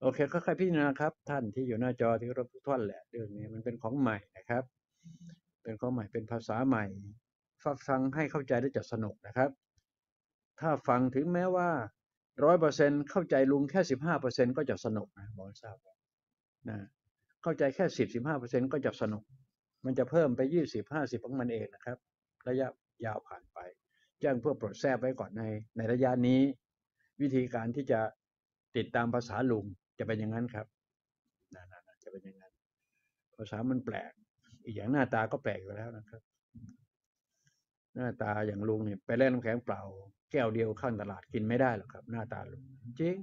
โอเคค่อยๆพิจารณาครับ ท่านที่อยู่หน้าจอที่เคารบทุกท่านแหละเรื่องนี้มันเป็นของใหม่นะครับ เป็นของใหม่เป็นภาษาใหม่ฟังฟังให้เข้าใจได้จะสนุกนะครับ ถ้าฟังถึงแม้ว่าร้อยเปอร์เซ็นเข้าใจลุงแค่สิบห้าเปอร์เซ็นก็จะสนุกนะบอกให้ทราบนะเข้าใจแค่สิบสิบห้าเปอร์เซ็นก็จะสนุก มันจะเพิ่มไปยี่สิบห้าสิบของมันเองนะครับ ระยะยาวผ่านไปแจ้งเพื่อโปรดแทรกไว้ก่อนในในระยะนี้ วิธีการที่จะ ติดตามภาษาลุงจะเป็นอย่างนั้นครับนะนะจะเป็นอย่างนั้น ภาษามันแปลก อีกอย่างหน้าตาก็แปลกอยู่แล้วนะครับ หน้าตาอย่างลุงเนี่ยไปเล่นน้ำแข็งเปล่า แก้วเดียวข้างตลาดกินไม่ได้หรอกครับ หน้าตาลุงจริง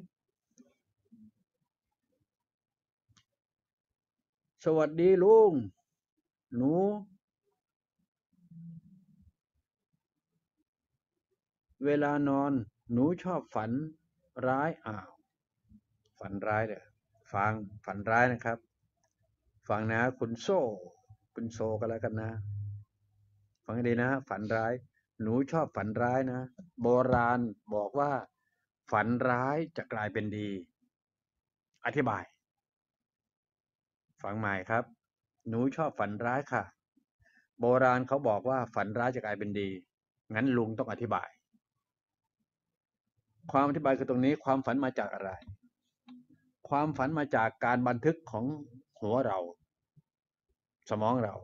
สวัสดีลุง หนูเวลานอน หนูชอบฝันร้ายอ้าว ฝันร้ายเลยฟังฝันร้ายนะครับ ฟังนะ คุณโซ่ คุณโซก็แล้วกันนะ ฟังให้ดีนะ ฝันร้าย หนูชอบฝันร้ายนะ โบราณบอกว่า ฝันร้ายจะกลายเป็นดี อธิบาย ฟังใหม่ครับ หนูชอบฝันร้ายค่ะ โบราณเขาบอกว่า ฝันร้ายจะกลายเป็นดี งั้นลุงต้องอธิบาย ความอธิบายคือตรงนี้ความฝันมาจากอะไร ความฝันมาจากการบันทึกของหัวเรา สมองเรา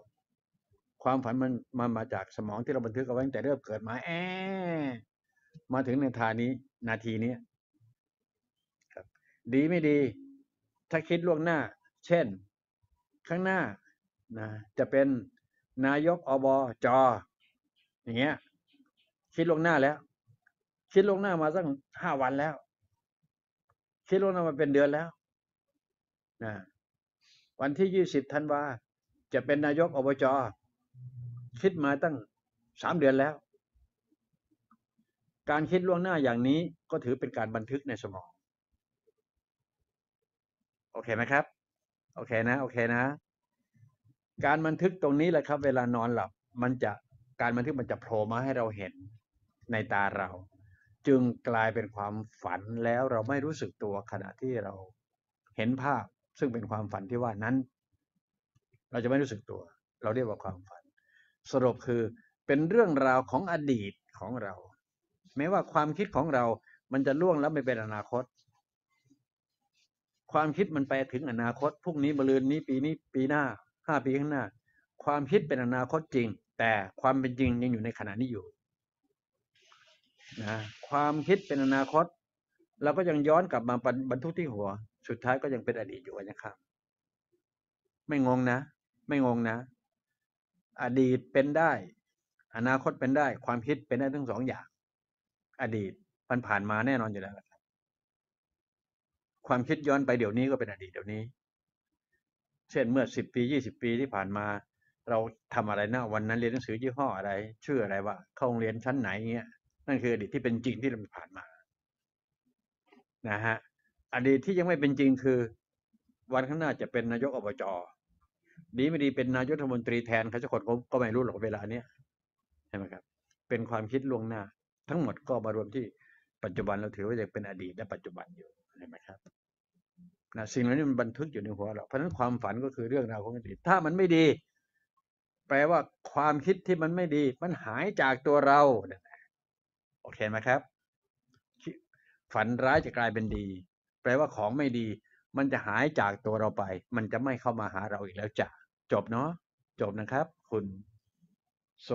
ความฝันมันมันมาจากสมองที่เราบันทึกเอาไว้ตั้งแต่เริ่มเกิดมาแอมาถึงในทานี้ นาทีนี้ครับ ดีไม่ดี ถ้าคิดล่วงหน้า เช่น ข้างหน้านะจะเป็นนายกอบจอย่างเงี้ย คิดล่วงหน้าแล้ว คิดล่วงหน้ามาสักห้าวันแล้วคิดล่วงหน้ามาเป็นเดือนแล้ว นะวันที่ยี่สิบธันวาจะเป็นนายกอบจคิดมาตั้งสามเดือนแล้ว การคิดล่วงหน้าอย่างนี้ก็ถือเป็นการบันทึกในสมอง โอเคไหมครับ โอเคนะ โอเคนะ การบันทึกตรงนี้แหละครับ เวลานอนหลับ มันจะการบันทึกมันจะโผล่มาให้เราเห็นในตาเรา จึงกลายเป็นความฝันแล้วเราไม่รู้สึกตัวขณะที่เราเห็นภาพ ซึ่งเป็นความฝันที่ว่านั้น เราจะไม่รู้สึกตัว เราเรียกว่าความฝัน สรุปคือเป็นเรื่องราวของอดีตของเรา แม้ว่าความคิดของเรา มันจะล่วงแล้วไม่เป็นอนาคต ความคิดมันไปถึงอนาคตพรุ่งนี้มะรืนนี้ปีนี้ปีหน้าห้าปีข้างหน้า ความคิดเป็นอนาคตจริง แต่ความเป็นจริงยังอยู่ในขณะนี้อยู่นะความคิดเป็นอนาคตเราก็ยังย้อนกลับมาบรรทุกที่หัว สุดท้ายก็ยังเป็นอดีตอยู่วันยังค่ำไม่งงนะ ไม่งงนะ อดีตเป็นได้ อนาคตเป็นได้ ความคิดเป็นได้ทั้งสองอย่าง อดีตมันผ่านมาแน่นอนอยู่แล้วครับ ความคิดย้อนไปเดี๋ยวนี้ก็เป็นอดีตเดี๋ยวนี้ เช่นเมื่อสิบปียี่สิบปีที่ผ่านมา เราทำอะไรนะวันนั้นเรียนหนังสือยี่ห้ออะไร ชื่ออะไรว่าเข้าโรงเรียนชั้นไหนเงี้ยนั่นคืออดีตที่เป็นจริงที่เราผ่านมา นะฮะ อดีตที่ยังไม่เป็นจริงคือ วันข้างหน้าจะเป็นนายกอบจดีไม่ดีเป็นนายกรัฐมนตรีแทนเขาจะคนก็ไม่รู้หรอกเวลาเนี้ยใช่ไหมครับ เป็นความคิดล่วงหน้า ทั้งหมดก็มารวมที่ปัจจุบันเราถือว่ายังเป็นอดีตและปัจจุบันอยู่เห็นไหมครับนะสิ่งเหล่านี้มันบันทึกอยู่ในหัวเราเพราะฉะนั้นความฝันก็คือเรื่องราวของอดีตถ้ามันไม่ดี แปลว่าความคิดที่มันไม่ดี มันหายจากตัวเราโอเคไหมครับ ฝันร้ายจะกลายเป็นดี แปลว่าของไม่ดี มันจะหายจากตัวเราไป มันจะไม่เข้ามาหาเราอีกแล้วจ้ะจบเนาะจบนะครับ คุณโซ